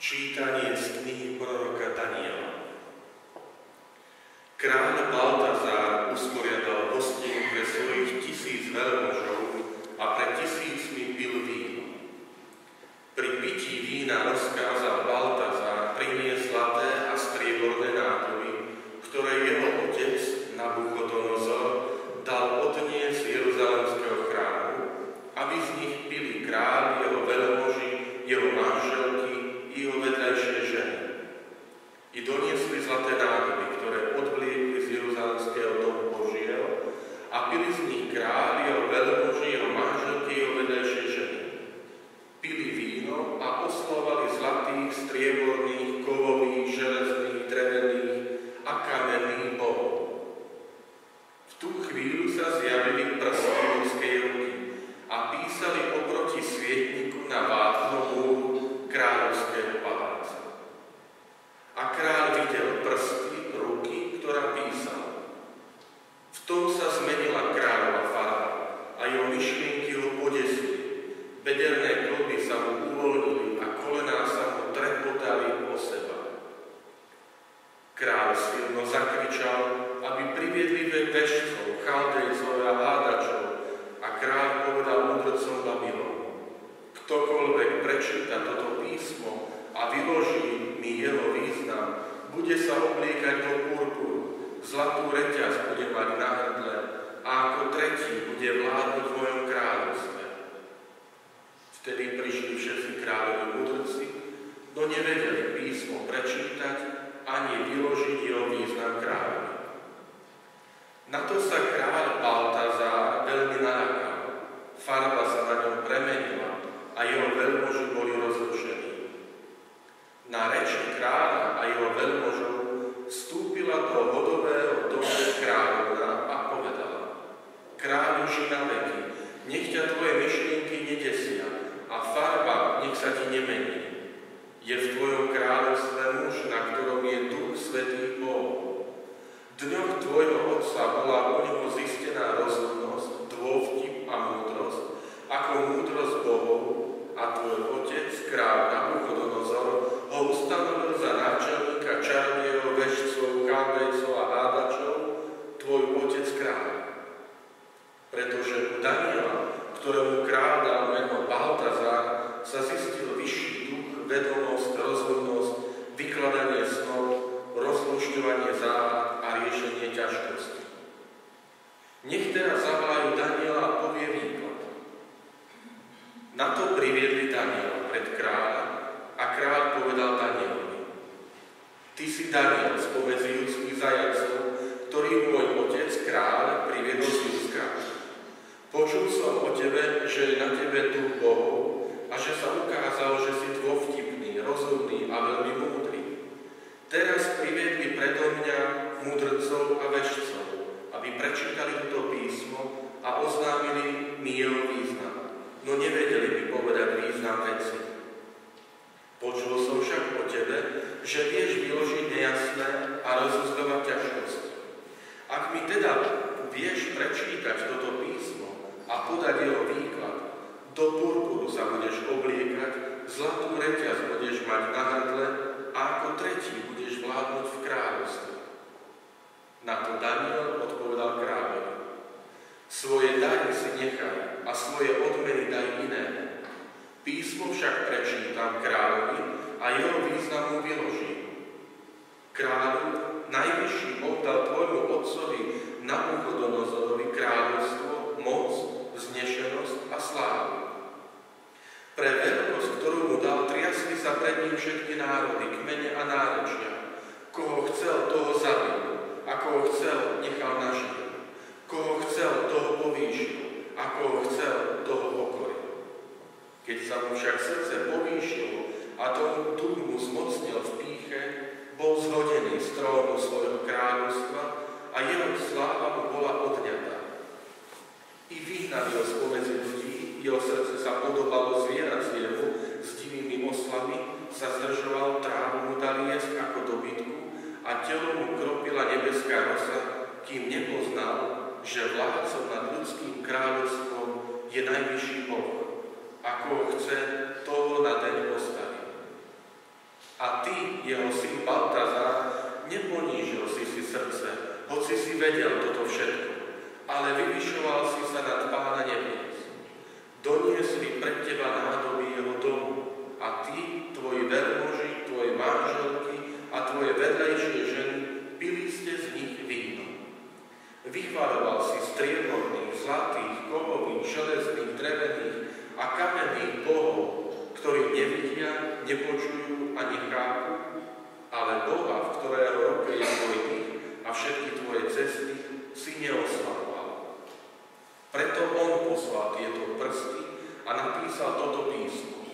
Čítanie z knihy proroka Daniela. Kráľ Baltazár usporiadal hostinu pre svojich tisíc veľmožov a pre tisícmi pil víno. Pri pití vína rozkázal Baltazár priniesť zlaté a strieborné nádoby, ktoré jeho otec Nabuchodonozor dal odniesť z Jeruzalemského chrámu, aby z nich pili kráľ, jeho veľmoži, jeho manželky i jeho vedľajšie ženy. I doniesli zlaté nádoby, ktoré odvliekli z Jeruzalemského domu Božieho a pili z nich kráľ, jeho veľmoži, jeho manželky, jeho vedľajšie ženy. Pili víno a oslovali zlatých, strieborných, kovových, železných, drevených a kamenných bohov. V tú chvíľu sa zjavili prsty ľudskej ruky a písali oproti svietniku na vápnom múru kráľovského paláca. A kráľ videl prsty ruky, ktorá písala. V tom sa zmenila kráľova farba a jeho myšlienky ho podesili. Bederné kloby sa mu uvoľnili a kolená sa mu trepotali o seba. Kráľ silno zakričal, aby priviedli veštcov, chaldejcov a hádačov a kráľ povedal mudrcom Babylonu. Ktokoľvek prečíta toto písmo a vyloží mi jeho význam, bude sa obliekať do purpuru, zlatú reťaz bude mať na hrdle a ako tretí bude vládnuť v mojom kráľovstve. Vtedy prišli všetci kráľovi mudrci, no nevedeli písmo prečítať ani vyložiť jeho význam kráľovi. Na to sa kráľ Baltazár veľmi naľakal. Farba sa na ňom premenila a jeho veľmoži boli rozrušení. Na reči kráľa a jeho veľmožov vstúpila do hodového domu kráľovna a povedala Kráľu na veky, nech ťa tvoje myšlienky nedesia a farba nech sa ti nemení. Je v tvojom kráľovstve muž, na ktorom je duch svetých Bohov. V dňoch tvojho otca bola u neho zistená rozhodnosť, dôvtip a múdrosť, ako múdrosť Bohov a tvoj otec, kráľ Pretože u Daniela, ktorému kráľ dal meno Baltazar, sa zistil vyšší duch, vedomosť, rozhodnosť, vykladanie snov, rozlušťovanie záhad a riešenie ťažkosti. Nech teraz zavolajú Daniela a povie výklad. Na to priviedli Daniela pred kráľa a kráľ povedal Danielovi. Ty si Daniel spomedzi ľudských zajacov, ktorý môj otec kráľ priviedol z Júzka. Počul som o tebe, že je na tebe duch Bohov a že sa ukázalo, že si dôvtipný, rozumný a veľmi múdry. Teraz priviedli predo mňa mudrcov a vešcov, aby prečítali toto písmo a oznámili mi jeho význam no nevedeli by povedať význam veci. Počul som však o tebe, že vieš vyložiť nejasné a rozozdovať ťažkosti. Ak mi teda vieš prečítať toto písmo a podať jeho výklad, do purpuru sa budeš obliekať, zlatú reťaz budeš mať na hrdle a ako tretí budeš vládnuť v kráľovstve. Na to Daniel odpovedal kráľovi. Svoje dary si nechaj a svoje odmeny daj iné. Písmo však prečítam kráľovi a jeho významu vyložím. Kráľu, najvyšší oddal tvojmu otcovi Nabuchodonozorovi kráľovstvo, moc, vznešenosť a slávu. Pre veľkosť, ktorú mu dal, triasli sa pred ním všetky národy, kmene a nárečia. Koho chcel, toho zabil, a koho chcel, nechal nažiť. Koho chcel, toho povýšil, a koho chcel, toho pokoril. Keď sa mu však srdce povýšilo a tomu duch mu zmocnil v píche, bol zhodený z trónu svojho kráľovstva a jeho sláva mu bola odňatá. I vyhnali ho spomedzi ľudí, jeho srdce sa podobalo zvieraciemu, s divými oslami sa zdržoval, trávu mu dali jesť ako dobytku a telo mu kropila nebeská rosa, kým nepoznal, že vládcom nad ľudským kráľovstvom je najvyšší Boh. Ako ho chce, toho na deň postaví. A ty, jeho syn Baltazar, neponížil si si srdce, hoci si vedel toto všetko, ale vyvyšoval si sa nad pána nebies. Doniesli pred teba nádoby jeho domu a ty, tvoji veľmoži, tvoje manželky a tvoje vedlejšie ženy, pili ste z nich víno. Vychvaloval si strieborných, zlatých, kovových, železných, drevených a kamenných bohov, ktorí nevidia, nepočujú a nechápu, ale Boha, v ktorého ruke je tvoj a všetky tvoje cesty, si neoslavoval. Preto on poslal tieto prsty a napísal toto písmo.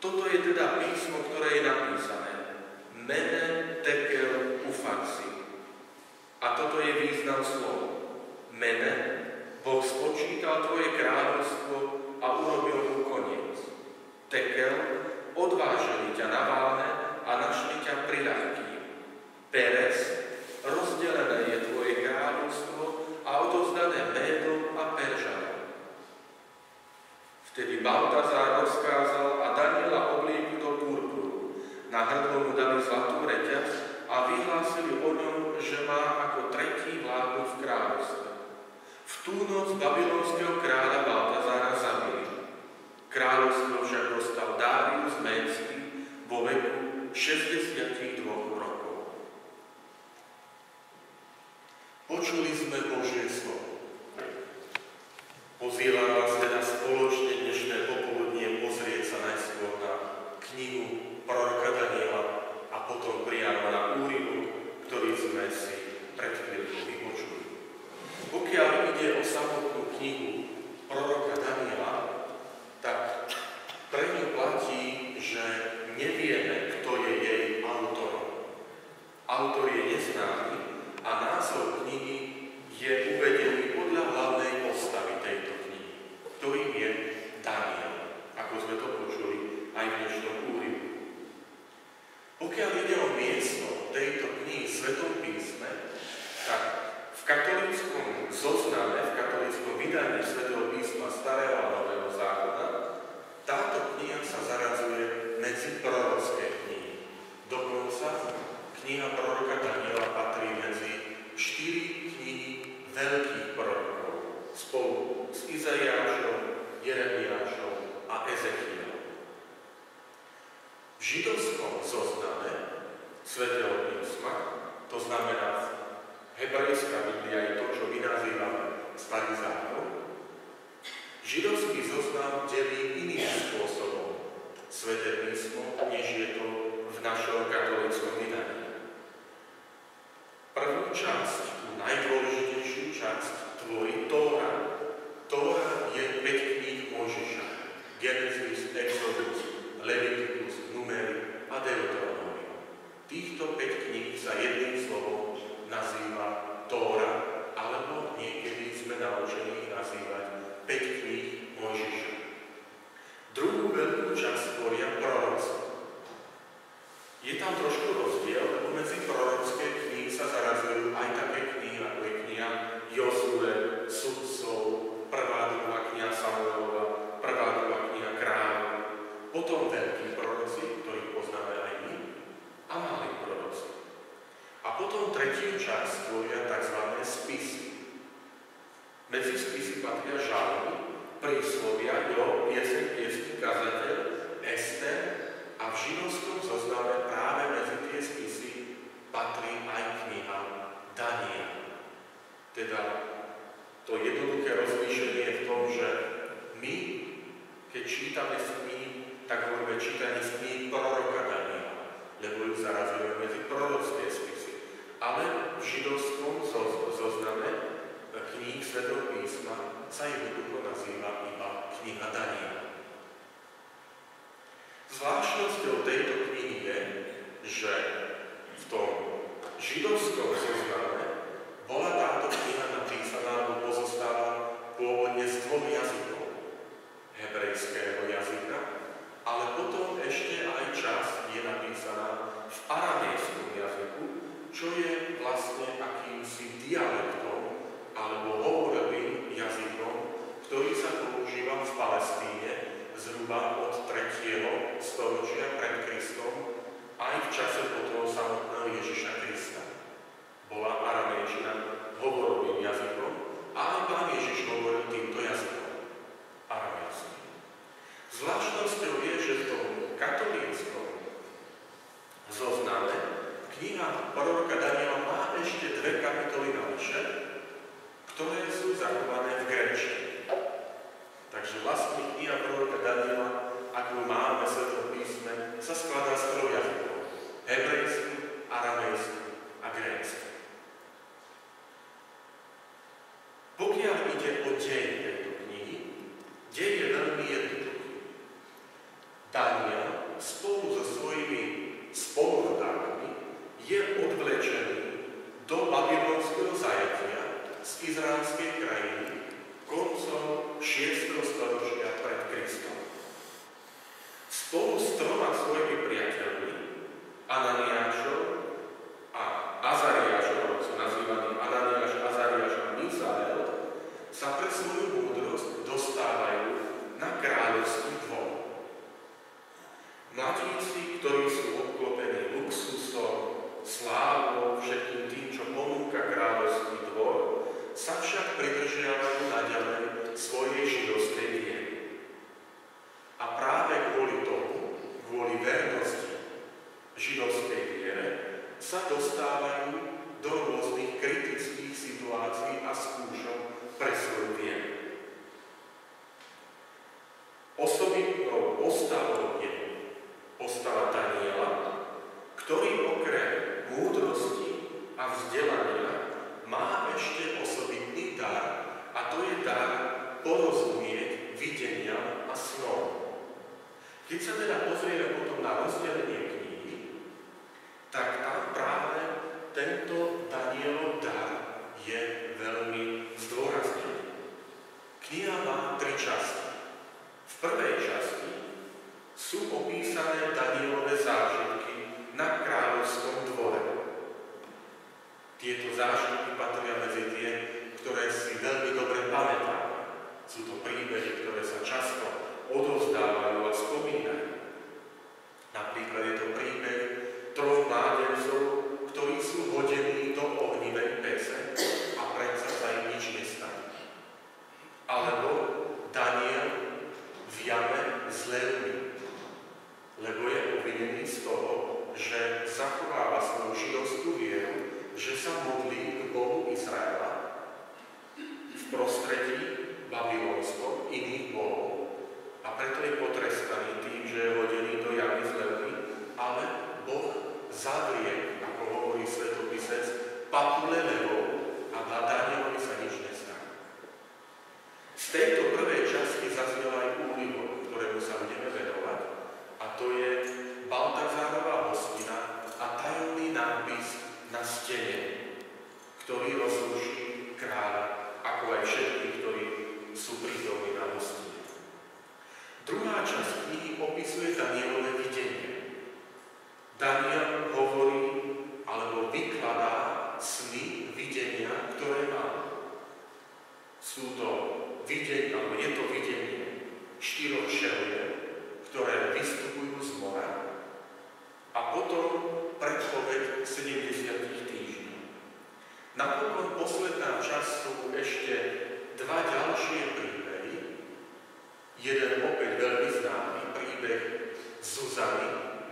Toto je teda písmo, ktoré je napísané. Mene tekel ufaxi. A toto je význam slov. Mene, Boh spočítal tvoje kráľovstvo a urobil mu koniec. Tekel, odvážili ťa na válne a našli ťa priľahkým. Perez, rozdelené je tvoje kráľovstvo a odovzdané Médom a Peržanom. Vtedy Baltazár rozkázal a Daniela obliekli do purpuru. Na hrdlo mu dali zlatú reťaz a vyhlásili o ňom, že má ako tretí vládnu v kráľovstve. V tú noc babylonského kráľa Baltazára zabili. Kráľovstvo však dostal Dárius Médsky vo veku 62 rokov. Počuli sme Božie slovo. Pozývam vás teda spoločne dnešné popoludnie pozrieť sa najskôr na knihu proroka Daniela a potom priamo na úryvok, ktorý sme si pred chvíľkou vypočuli. Pokiaľ ide o samotnú knihu proroka Daniela, tak pre ňu platí, že nevieme, kto je jej autorom. Autor je neznámy a názov knihy je uvedený podľa hlavnej postavy tejto knihy, ktorým je Daniel, ako sme to počuli aj v dnešnom úrivu. Pokiaľ ide o miesto tejto knihy v Svetom písme, tak v katolíckom zozname, v katolíckom vydaní Svetého písma Starého a Nového zákona táto kniha sa zaradzuje medzi prorocké knihy. Dokonca kniha proroka Daniela patrí medzi štyri knihy veľkých prorokov spolu s Izaiášom, Jeremiášom a Ezechielom. V židovskom zozname Svetého písma, to znamená hebrejská Biblia je to, čo my nazývame Starý zákon, Židovský zoznam delí iným spôsobom Sveté písmo, než je to v našom katolickom vydaní. Prvú časť, najdôležitejšiu časť, tvorí Tóra. Tóra je 5 kníh Mojžiša. Genesis, Exodus, Leviticus, Numery a Deuteronomium. Týchto 5 kníh sa jedným slovom nazýva Tóra, alebo niekedy sme naučení nazývať 5 kníh Mojžiša. Druhú veľkú časť tvoria proroci. Je tam trošku rozdiel, lebo medzi prorocké sa zarazujú aj také knihy, ako je kniha Jozue, Sudcov, prvá druhá kniha Samuelova, prvá druhá kniha Kráľov, potom veľkí proroci, ktorých poznáme aj my, a malí proroci. A potom tretiu časť tvoria tzv. spisy. Medzi spisy patria žalmy, príslovia, jo, piesň, piesň, kazateľ, Ester a v židovskom zozname práve medzi patrí aj kniha Daniel. Teda to jednoduché rozlíšenie je v tom, že my, keď čítame z knihy, tak hovoríme čítanie z knihy proroka Daniela, lebo ju zarazujeme medzi prorocké spisy. Ale v židovskom zozname kníh Svetého písma sa jednoducho nazýva iba kniha Daniela. Zvláštnosťou tejto knihy je, že židovskom zozname bola táto kniha napísaná, alebo pozostáva pôvodne z dvoch jazykov. Hebrejského jazyka, ale potom ešte aj časť je napísaná v aramejskom jazyku, čo je vlastne akýmsi dialektom alebo hovorovým jazykom, ktorý sa používal v Palestíne zhruba od 3. storočia pred Kristom aj v čase potom samotného Ježiša Krista. Bola aramejčina hovorovým jazykom, ale pán Ježiš hovoril týmto jazykom, aramejským. Zvláštnosťou je, že v tom katolíckom zozname kniha proroka Daniela má ešte dve kapitoly navyše, ktoré sú zachované v grečtine. Takže vlastne kniha proroka Daniela, ako máme v Svetom písme, sa skladá z troch jazykov. Hebrejský, aramejský a grécky. Pokiaľ ide o dej tejto knihy, dej je veľmi jednoduchý. Daniel spolu so svojimi spolurodákmi je odvlečený do babylonského zajatia z izraelskej krajiny koncom 6. storočia pred Kristom. Spolu s troma svojimi priateľmi, Ananiášom a Azariášom, alebo sú nazývaní Ananiáš, Azariáš a Misael, sa pre svoju múdrosť dostávajú na kráľovský dvor. Mladíci, ktorí sú obklopení luxusom, slávou, všetkým tým, čo ponúka kráľovský dvor, sa však pridržiavajú naďalej svojej židovskej viery. A práve kvôli tomu, kvôli vernosti židovskej viere, sa dostávajú do rôznych kritických situácií a skúšok pre svoju vieru. Osobitnou postavou je postava Daniela, ktorý okrem múdrosti a vzdelania má ešte osobitný dar a to je dar porozumieť videnia a snov. Keď sa teda pozrieme potom na rozdelenie knihy, tak tam práve tento Danielov dar je veľmi zdôraznený. Kniha má tri časti. V prvej časti sú opísané Danielové zážitky na kráľovskom dvore. Tieto zážitky patria medzi tie, ktoré si veľmi dobre pamätáme. Sú to príbehy, ktoré sa často odovzdávajú a spomínajú. Napríklad je to príbeh troch mládencov, ktorí sú hodení do ohnivej pece a predsa sa im nič nestane. Alebo Daniel v jame s levmi, lebo je obvinený z toho, že zachováva svoju židovskú vieru, že sa modlí k Bohu Izraela v prostredí babylonskom iných bohov a preto je potrestaný tým, že je hodený do jamy z levy, ale Boh zavrie, ako hovorí svetopisec, papule levou a na Danielovi sa nič nestane. Z tejto prvej časti zaznel aj úryvok, ktorému sa budeme venovať, a to je Baltazárova hostina a tajomný nápis na stene, ktorý rozruší kráľa, ako aj všetkých, ktorí sú prítomní na hostine. Druhá časť knihy opisuje Danielové videnie. Daniel hovorí alebo vykladá sny, videnia, ktoré má. Sú to alebo je to videnie štyroch šelie, ktoré vystupujú z mora a potom predpoveď 70 týždňov. Napokon posledná časť sú ešte dva ďalšie príbehy. Jeden opäť veľmi známy, príbeh Zuzany,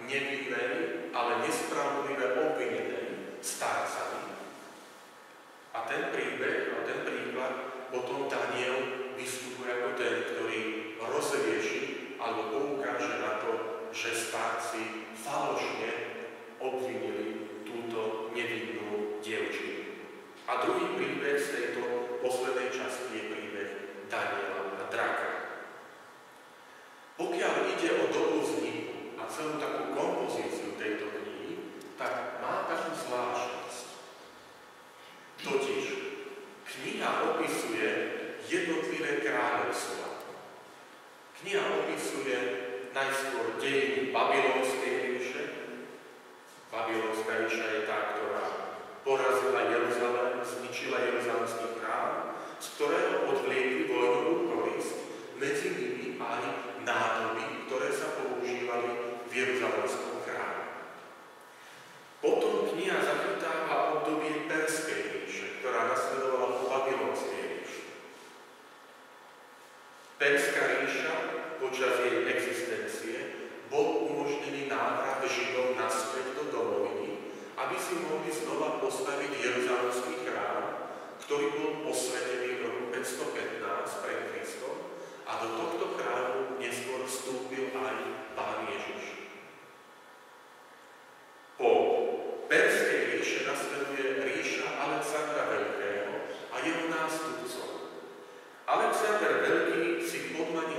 nevinnej, ale nespravodlivé obvinenej starcami. A ten príbeh, a ten príklad, potom Daniel vystupuje ako ten, ktorý rozrieši alebo poukáže na to, že starci falošne obvinili túto nevinnú dievčinu. A druhý príbeh z tejto poslednej časti je príbeh Daniela a Draka. Pokiaľ ide o dobu vzniku a celú takú kompozíciu tejto knihy, tak má takú zvláštnosť. Totiž kniha opisuje jednotlivé kráľovstva. Kniha opisuje najskôr dejiny babylonskej ríše. Babylonská ríša je tá, ktorá porazila Jeruzalém, zničila Jeruzalemský chrám, z ktorého odvliekli vojnovú korist, medzi nimi aj nádoby, ktoré sa používali v Jeruzalemskom Perská ríša počas jej existencie bol umožnený návrat Židov naspäť do domoviny, aby si mohli znova postaviť Jeruzalemský chrám, ktorý bol posvetený v roku 515 pred Kristom a do tohto chrámu neskôr vstúpil aj Pán Ježiš. Po Perskej ríše nasleduje ríša Alexandra Veľkého a jeho nástupcov. Alexander Veľký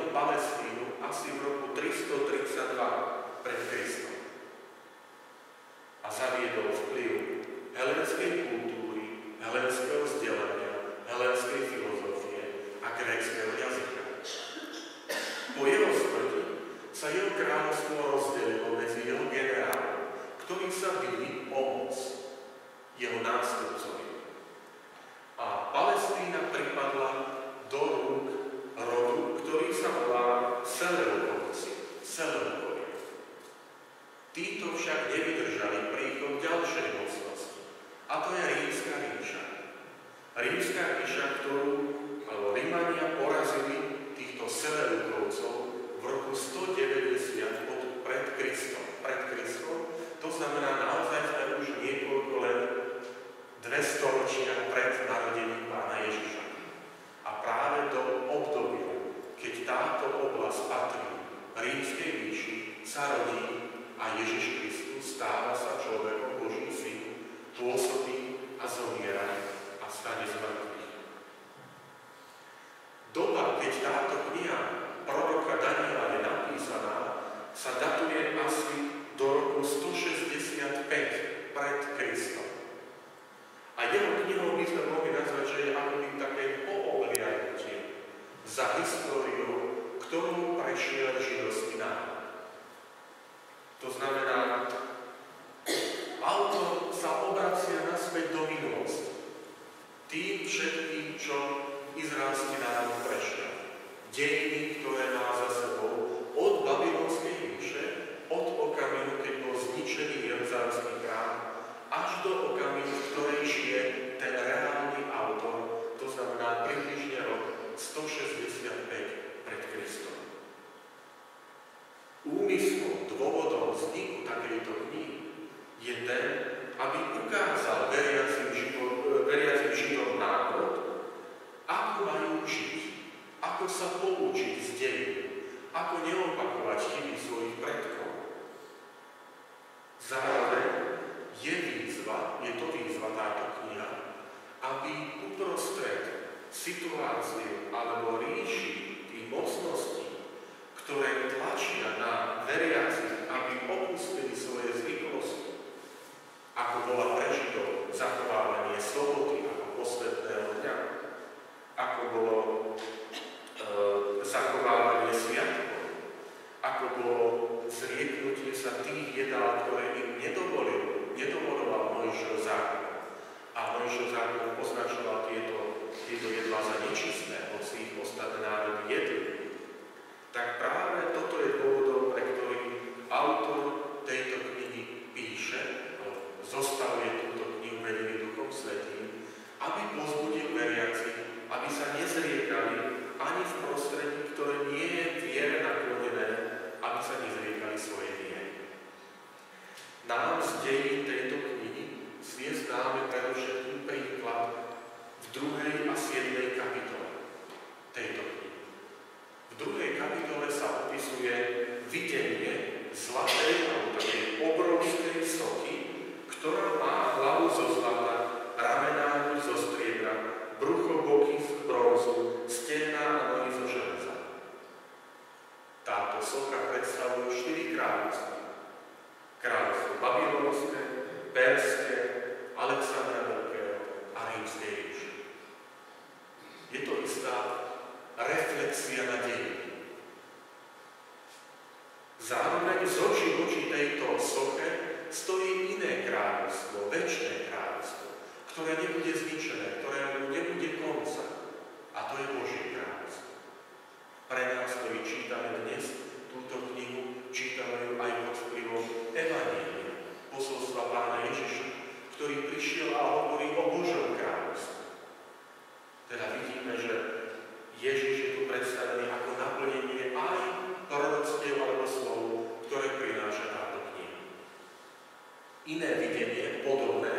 Palestínu asi v roku 332 pred Kristom a zaviedol vplyv helenskej kultúry, helenského vzdelania, helenskej filozofie a gréckého jazyka. Po jeho smrti sa jeho kráľovstvo rozdelilo medzi jeho generálov, ktorí sa byli o jeho nástupcovi. A Palestína pripadla do rúk Seleukovci, Seleukovia. Títo však nevydržali príchod ďalšej mocnosti, a to je Rímska ríša. Rímska ríša, ktorú Rímania porazili týchto Seleukovcov v roku 190 od pred Kristom. Pred Kristom, to znamená naozaj sme už niekoľko let, dve storočia pred narodením Pána Ježiša. A práve do obdobia, keď táto oblasť patrí sa rodí a Ježiš Kristus stáva väčšie kráľovstvo, ktoré nebude zničené, ktoré nebude konca. A to je Božie kráľovstvo. Pre nás, ktorí čítame dnes túto knihu, čítame ju aj pod vplyvom Evanielia, posolstva Pána Ježiša, ktorý prišiel a hovorí o Božom kráľovstve. Teda vidíme, že Ježiš je tu predstavený ako naplnenie aj proroctiev alebo slov, ktoré prináša táto kniha. Iné videnie, podobné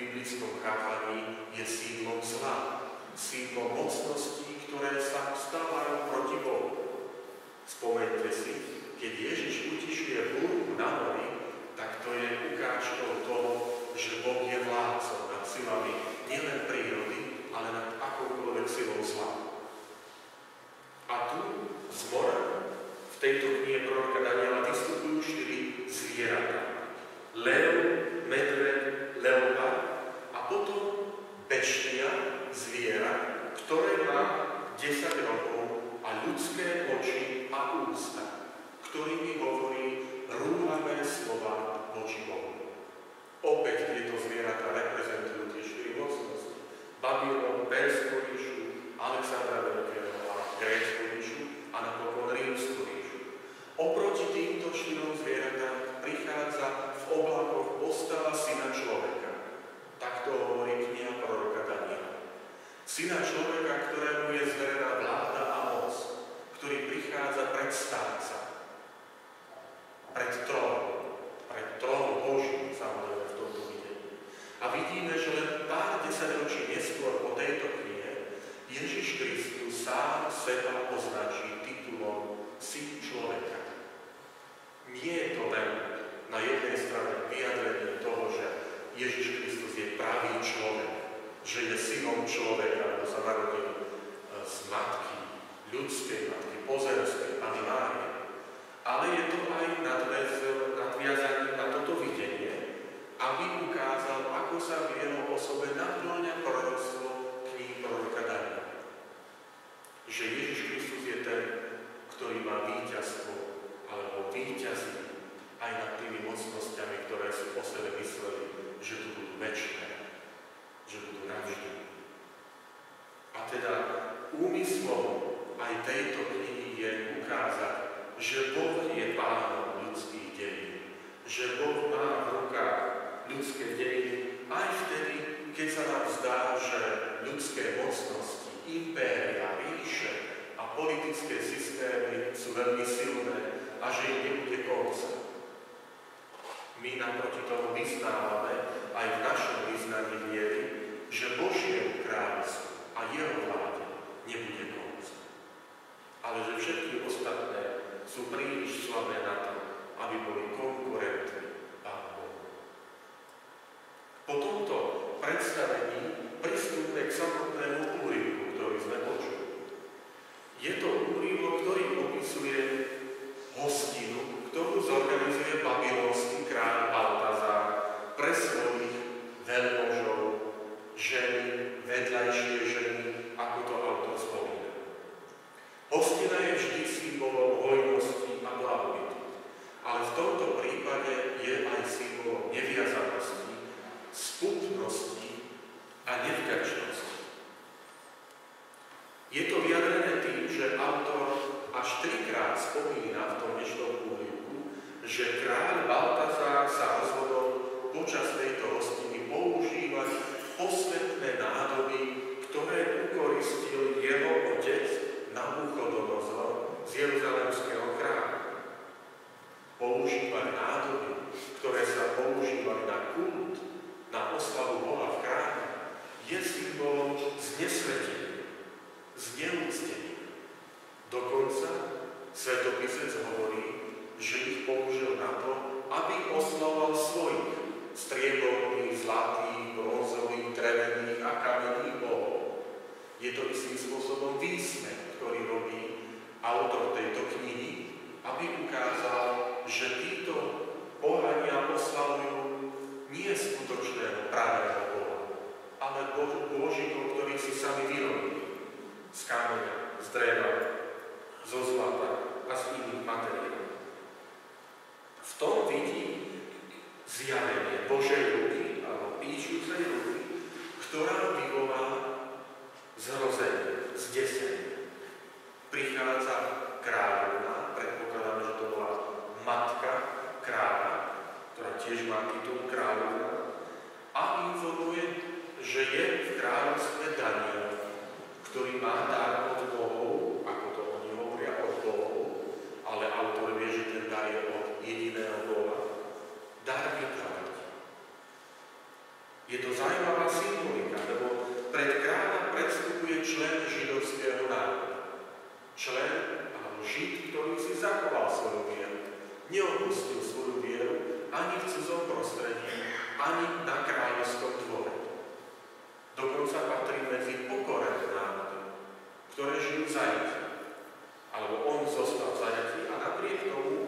biblickom chápaní je sídlom zla, sídlom mocností, ktoré sa vstávajú proti Bohu. Spomeňte si, keď Ježiš utišuje búrku na mori, tak to je ukážkou toho, že Boh je vládcom nad silami nielen prírody, ale nad akoukoľvek silou zla. A tu z mora v tejto knihe proroka Daniela vystupujú štyri zvieratá. Lev, medved, leopard a potom beštia, zviera, ktoré má 10 rokov a ľudské oči a ústa, ktorými hovorí rúhavé slova voči Bohu. Opäť tieto zvieratá reprezentujú tie štyri mocnosti. Babylon, Perskú ríšu, Alexandra Veľkého a Grécku ríšu a napokon Rímsku ríšu. Oproti týmto štyrom zvieratám prichádza v oblakoch postava syna človeka. Takto hovorí kniha proroka Daniela. Syna človeka, ktorému je zverená vláda a moc, ktorý prichádza pred starca, pred trón, pred trón Boží, samozrejme v tomto videní. A vidíme, že len pár desaťročí neskôr po tejto knihe Ježiš Kristus sám seba označí titulom Syn človeka. Nie je to len na jednej strane vyjadrenie toho, že Ježiš Kristus je pravý človek, že je synom človeka, lebo sa narodil e, z matky, ľudskej matky, pozemskej, Pani Márie, ale je to aj nadviazané na toto videnie, aby ukázal, ako sa v jeho osobe naplňa proroctvo kníh proroka Daniela. Že Ježiš Kristus je ten, ktorý má víťazstvo, alebo víťazí aj nad tými mocnosťami, ktoré si o sebe mysleli, že tu budú väčšie, že budú navždy. A teda úmyslom aj tejto knihy je ukázať, že Boh je pánom ľudských dejín, že Boh má v rukách ľudské dejiny aj vtedy, keď sa nám zdá, že ľudské mocnosti, impéria, ríše a politické systémy sú veľmi silné a že im nebude konca. My naproti tomu vyznávame aj v našom vyznaní viery, že Božiemu kráľovstvu a jeho vláde nebude konca. Ale že všetky ostatné sú príliš slabé na to, aby boli konkurentní Pánu Bohu. Po tomto predstavení pristúpme k samotnému úryvku, ktorý sme počuli. Je to úryvok, ktorý opisuje hostinu, ktorú zorganizuje babylonský kráľ Baltazár pre svojich veľmožov, ženy, vedľajšie ženy, ako to autor spomína. Hostina je vždy symbolom hojnosti a blahobytu. Ale v tomto prípade je aj symbolom neviazanosti, sputnosti a nevďačnosti. Je to vyjadrené že autor až trikrát spomína v tom dnešnom úryvku, že kráľ Baltazár sa rozhodol počas tejto hostiny používať posvetné nádoby, ktoré ukoristil jeho otec Nabuchodonozor z Jeruzalemského kráľa. Používať nádoby, ktoré sa používali na kult, na oslavu Boha v kráľi, je symbolom znesvetenia, zneúctenia. Dokonca svetopisec hovorí, že ich použil na to, aby oslavoval svojich strieborných, zlatých, bronzových, drevených a kamenných bohov. Je to istým spôsobom výsmech ktorý robí autor tejto knihy, aby ukázal, že títo pohania oslavujú nie skutočného pravého Boha, ale Božíkov, ktorých si sami vyrobili z kameňa, z dreva, zo zlata a z iných materiálov. V tom vidí zjavenie Božej ruky alebo píšucej ruky, ktorá vyvolá zrozenie, zdesenie prichádza kráľovna, predpokladáme, že to bola matka kráľa, ktorá tiež má titul kráľovna, a informuje, že je v kráľovstve Daniel, ktorý má dar od Bohov, ako to oni hovoria, od Bohov, ale autor vie, že ten dar je to zaujímavá symbolika, lebo pred kráľa predstupuje člen židovského národa. Člen alebo žid, ktorý si zachoval svoju vieru. Neopustil svoju vieru ani v cudzom prostredí, ani na kráľovskom dvore. Dokonca patrí medzi pokorené národy, ktoré žijú v zajatí. Alebo on zostal v zajatí a napriek tomu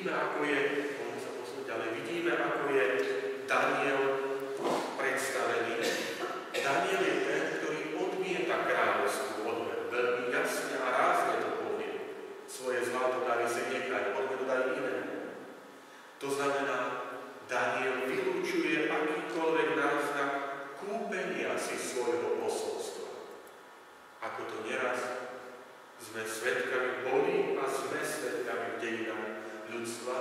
Vidíme, ako je, môžeme sa posunúť ďalej, vidíme, ako je Daniel predstavený. Daniel je ten, ktorý odmieta kráľovskú odmenu. Veľmi jasne a rázne to povie. Svoje zlato dali si nechať, odmenu dali iné. To znamená, Daniel vylúčuje akýkoľvek náznak kúpenia si svojho posolstva. Ako to neraz sme svetkami boli a sme svetkami v dejinách ľudstva,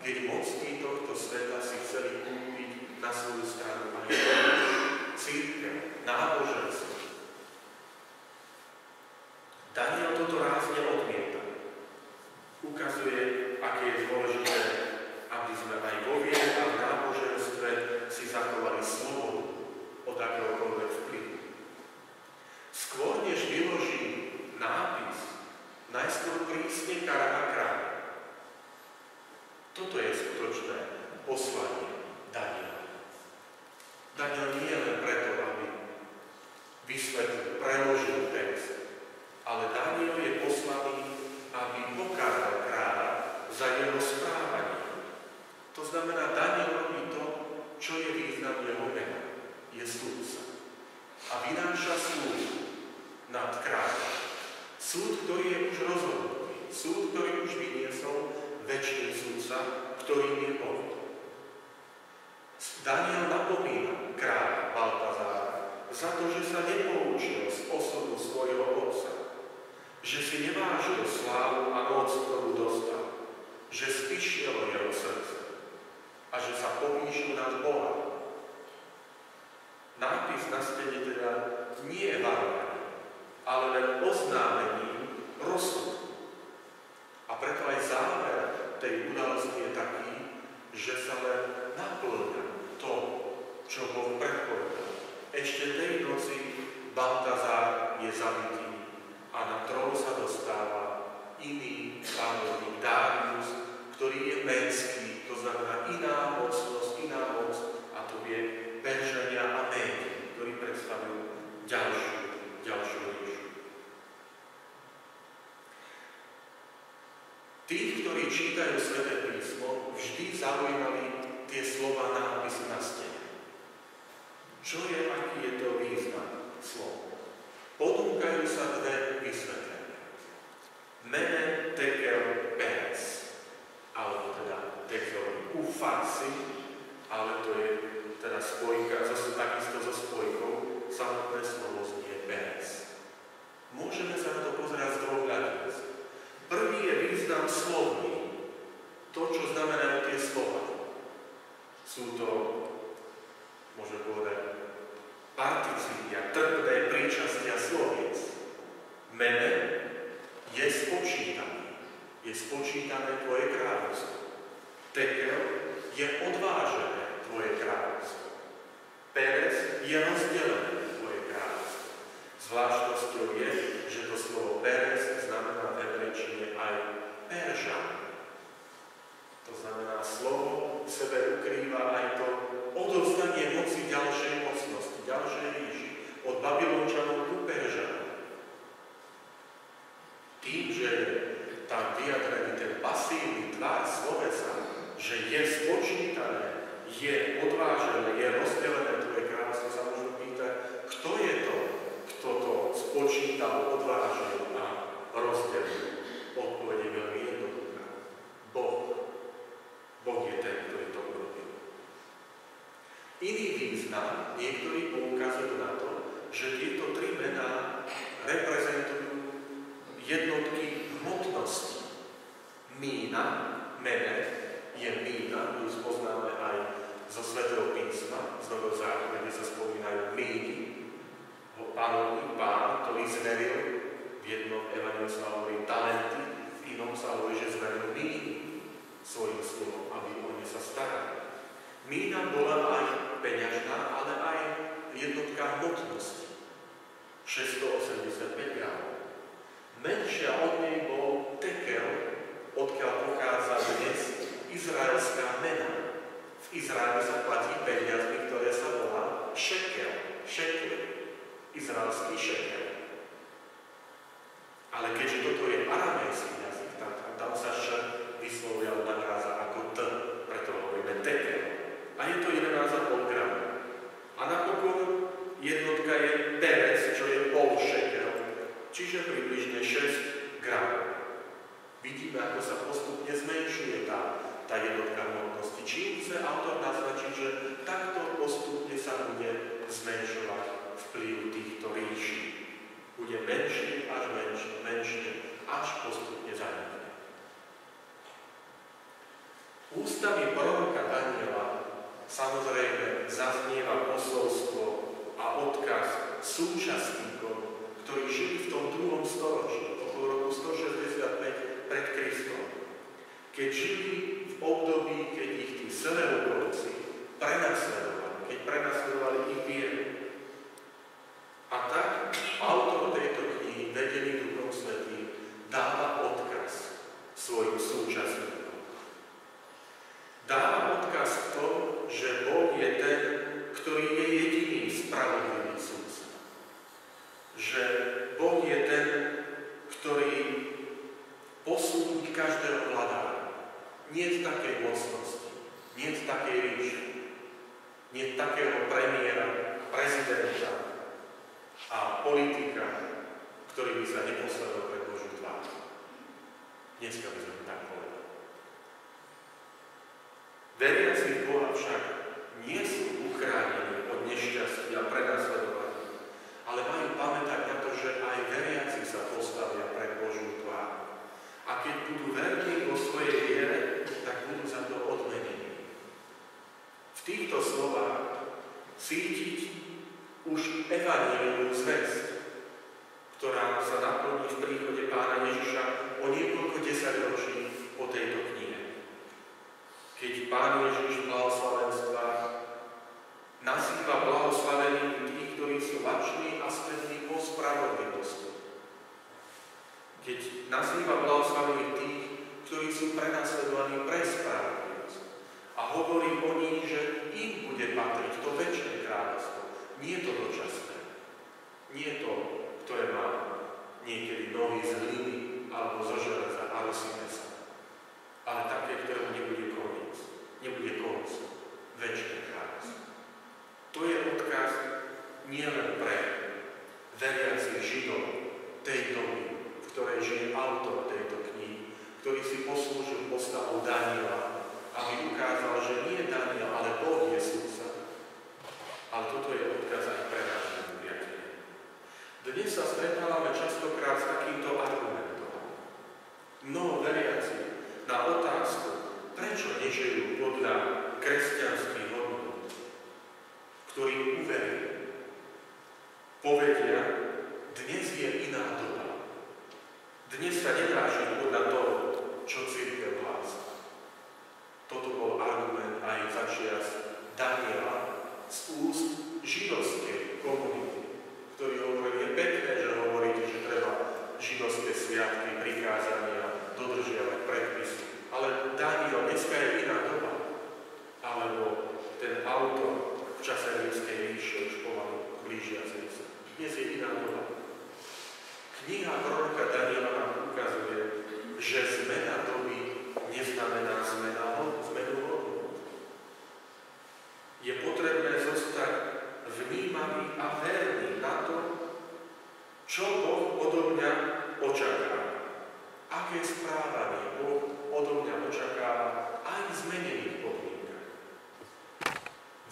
keď mocní tohto sveta si chceli kúpiť na svoju stranu aj církev, náboženstvo. Daniel toto rázne odmieta. Ukazuje, aké je dôležité, aby sme aj vo viere a v náboženstve si zachovali slobodu od akéhokoľvek vplyvu. Skôr než vyloží nápis, najskôr prísne kará kráľa. Toto je skutočné poslanie Daniela. Daniel nie len preto, aby vysvetlil, preložil text, ale Daniel je poslaný, aby pokáral kráľa za jeho správanie. To znamená, Daniel robí to, čo je význam jeho mena. Je súdca. A vynáša súd nad kráľom. Súd, ktorý je už rozhodnutý. Súd, ktorý už vyniesol väčší súdca, ktorým je on. Daniel napomína kráľa Baltazára za to, že sa nepoučil z osudu svojho otca, že si nevážil slávu a moc, ktorú dostal, že spišielo jeho srdce a že sa povýšil nad Boha. Nápis na stene teda nie je varovanie, ale len oznámením rozsudku. A preto aj záver tej udalosti je taký, že sa len naplňa to, čo Boh predpovedal. Ešte tej noci Baltazár je zabitý a na trón sa dostáva iný panovník Darius, ktorý je menský, to znamená iná mocnosť, iná moc, a to je Peržania a Médi, ktorí predstavujú ďalšiu ríšu. Tých, ktorí čítajú Sveté písmo, vždy zaujímali tie slova nápisy na stene. Čo je, aký je to význam slov? Ponúkajú sa dve vysvetlenia. Mene tekel peres, alebo teda tekel ufasi, ale to je teda spojka, zase takisto so spojkou, samotné slovo znie peres. Môžeme sa na to pozerať z dvoch. veka hmotnosti, 685 gramov. Menšia od nej bol tekel, odkiaľ pochádza dnes izraelská mena. V Izraeli sa platí peniazmi, ktoré sa volá šekel, šekel, izraelský šekel. Ale keďže toto je aramejský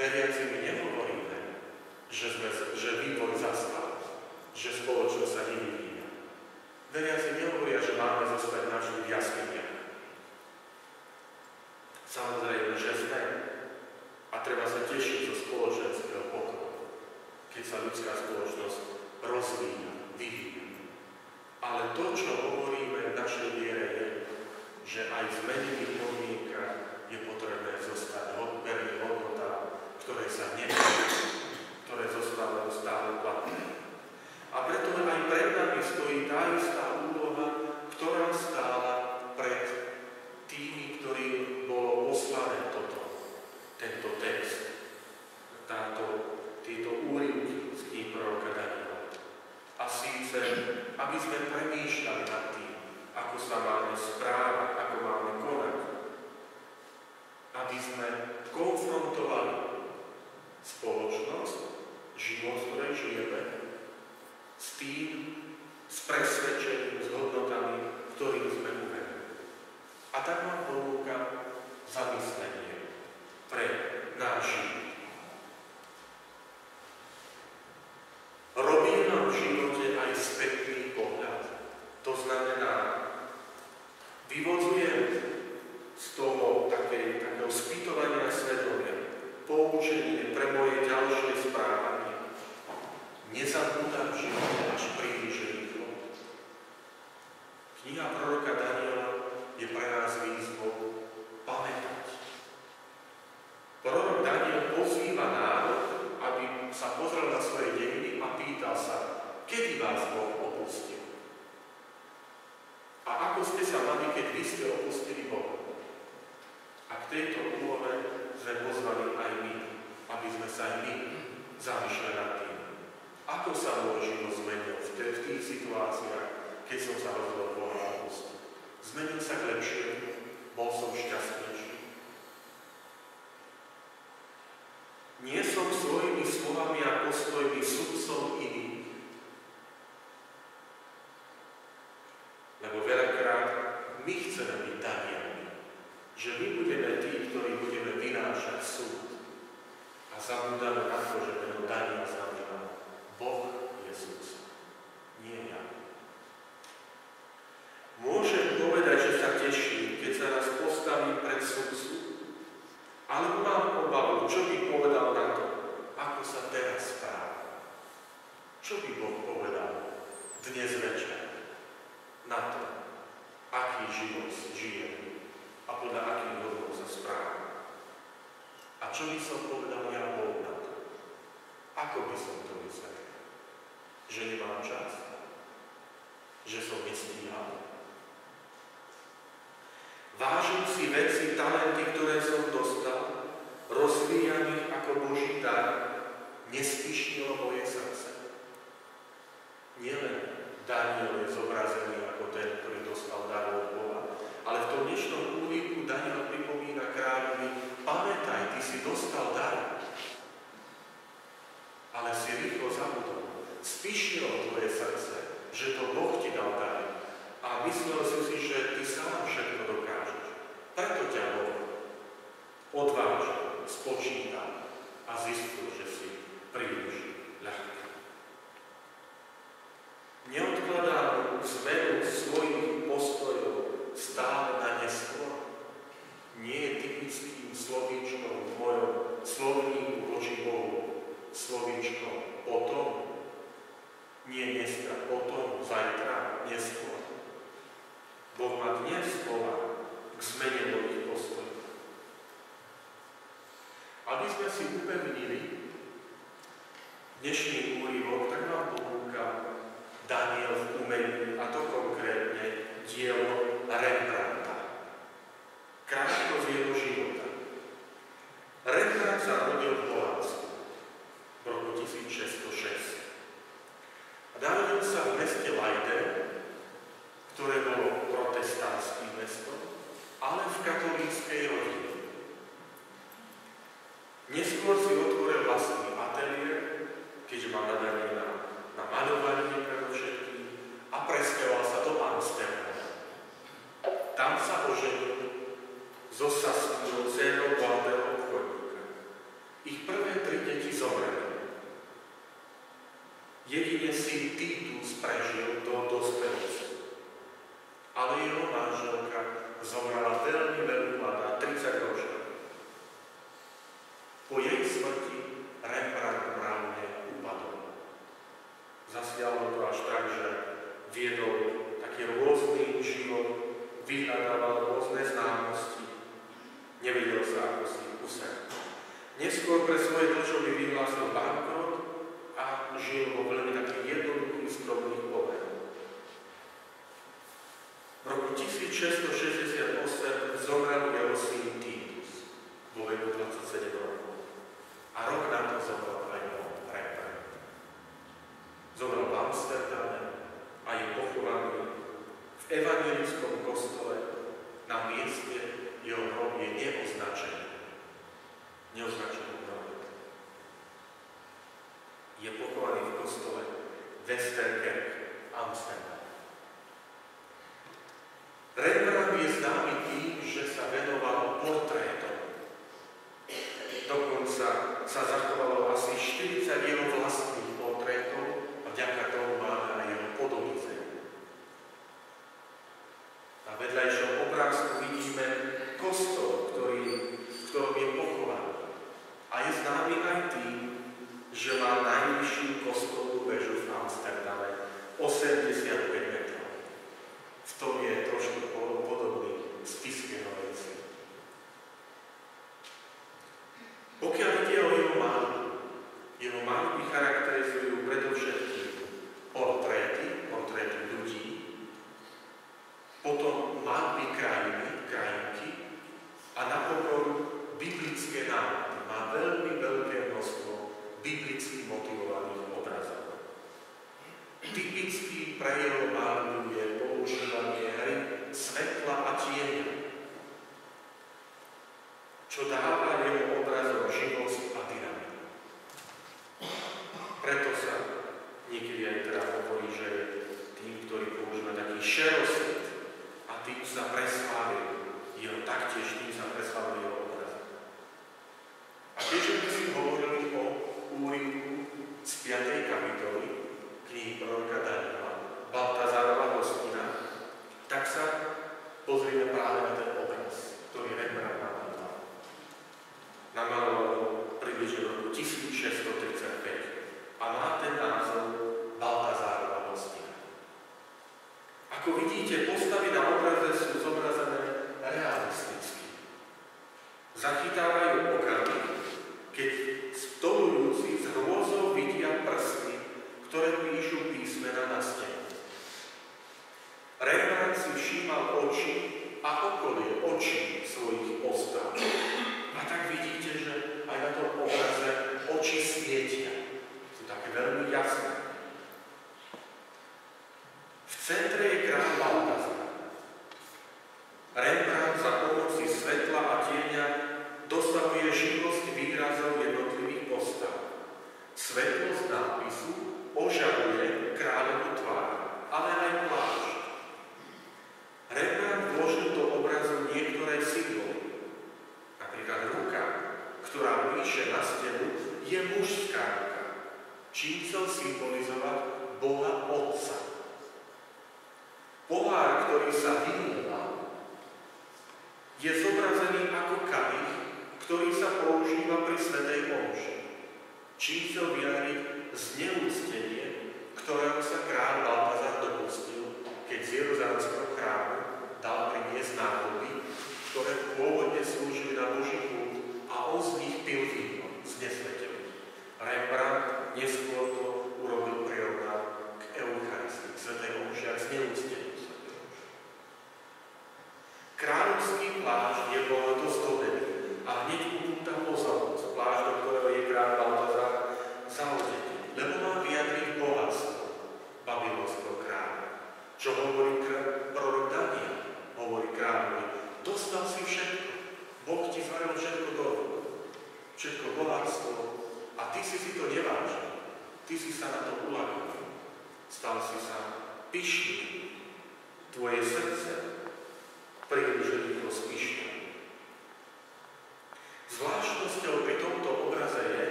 Veriaci my nehovoríme, že, sme, že vývoj zastal, že spoločnosť sa nevyvíja. Veriaci nehovoria, že máme zostať navždy v jaskyniach. Samozrejme, že sme. A treba sa tešiť zo spoločenského pokroku, keď sa ľudská spoločnosť rozvíja, vyvíja. Ale to, čo hovoríme v našej viere, je, že aj v zmenených podmienkach je potrebné zostať verný hodnotám, ktoré sa nemenia, ktoré zostávajú stále platné. A preto aj pred nami stojí tá istá úloha, ktorá stála pred tými, ktorým bolo poslané toto, tento text, táto, tieto úryvky z kníh proroka Daniela. A síce, aby sme premýšľali nad tým, ako sa máme správať, ako máme konať, aby sme konfrontovali spoločnosť, život, v ktorej žijeme, s tým, s presvedčením, s hodnotami, ktorým sme uverili. A tak mám ponúka zamyslenie pre náš život. Robí nám v živote aj spätný pohľad. To znamená, vyvodzujem z toho také, takého spýtovania svedomia, poučenie pre moje ďalšie správanie nezabúda v živote až príliš rýchlo. Kniha proroka Daniela je pre nás výzvou pamätať. Prorok Daniel pozýva národ, aby sa pozrel na svoje dejiny a pýtal sa, kedy vás Boh opustil. A ako ste sa mali, keď vy ste opustili Boha. A k tejto úlohe sme pozvali aj my, aby sme sa aj my zamýšľali nad tým, ako sa môj život zmenil v, v tých situáciách, keď som sa rozhodol opustiť? Zmenil sa k lepšiemu? Bol som šťastnejší? Nie som svojimi slovami a postojmi sudcom iných. Lebo veľakrát my chceme byť daniami, že my budeme tí, ktorí budeme vynášať súd. A zabúdame na to, že meno Daniel znamená Boh je sudca, nie ja. Môžem povedať, že sa teším, keď sa raz postavím pred sudcu, alebo mám obavu, čo by povedal na to, ako sa teraz správa. Čo by Boh povedal dnes večer na to, aký život žije a podľa akých hodnot sa správa. A čo by som povedal ja Bohu na to? Ako to vysvetlil? že nemám čas, že som nestíhal. Vážim si veci, talenty, ktoré som dostal, rozvíjam ich ako Boží dar, nespišnilo moje srdce. Nielen Daniel je zobrazený ako ten, ktorý dostal dar od spíšilo tvoje srdce, že to Boh ti dal dar a myslel si si, že ty sám všetko dokážeš. Preto ťa Boh odvážil, spočítal a zistil, že si príliš ľahký. Neodkladá zmenu svojich postojov stále na neskôr. Nie je typickým slovíčkom v mojom slovníku voči Bohu, slovíčkom tom. Nie dneska, potom, zajtra, neskôr. Boh ma dnes volá k zmene mojich postojov. Aby sme si upevnili dnešný úryvok, tak vám ponúka Daniel v umení, a to konkrétne dielo Rembrandta. Krátko z jeho života. Rembrandt sa rodil v Holandsku v roku 1606. Leiden, ktoré bolo protestantským mestom, ale v katolíckej rodine. Neskôr si odkryl mesterke Amsterdam. Rembrandt je známy tým, že sa venoval portrétu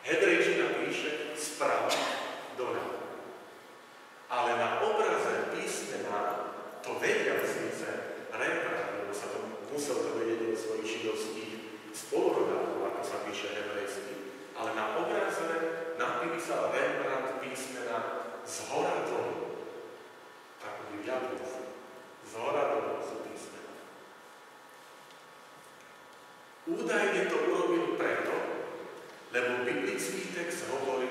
Hedrejčina píše sprava dole. Ale na obraze písmena to vedel síce Rembrandt, lebo sa to musel to vedieť od svojich židovských spolurodákov, ako sa píše hebrejsky, ale na obraze napísal Rembrandt písmena z hora dolu. Tak by Jablov. Z hora dolu sú písmena. Údajne to bolo text hovorí,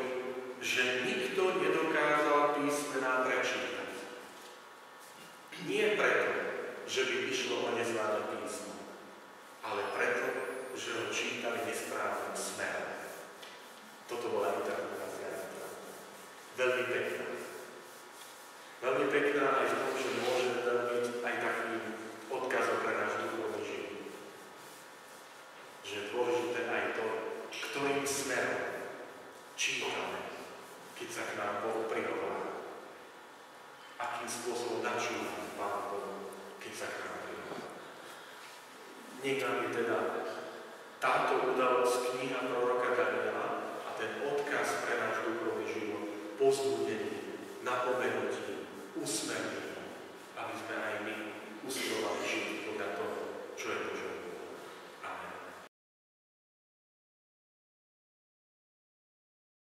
že nikto nedokázal písmená prečítať. Nie preto, že by išlo o nezvládne písmo, ale preto, že ho čítali nesprávnym smerom. Toto bola interpretácia. Veľmi pekná. Veľmi pekná aj v tom, že môže